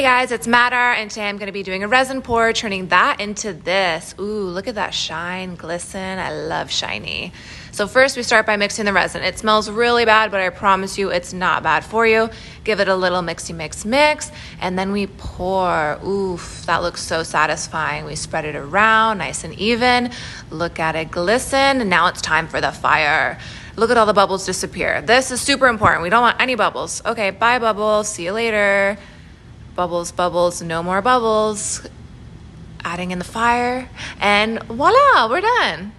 Hey guys, it's Madar, and today I'm going to be doing a resin pour, turning that into this. Ooh, look at that shine, glisten. I love shiny. So first we start by mixing the resin. It smells really bad, but I promise you it's not bad for you. Give it a little mixy mix mix, and then we pour. Oof, that looks so satisfying. We spread it around, nice and even. Look at it glisten, and now it's time for the fire. Look at all the bubbles disappear. This is super important. We don't want any bubbles. Okay, bye bubbles. See you later. Bubbles, bubbles, no more bubbles. Adding in the fire, and voila, we're done.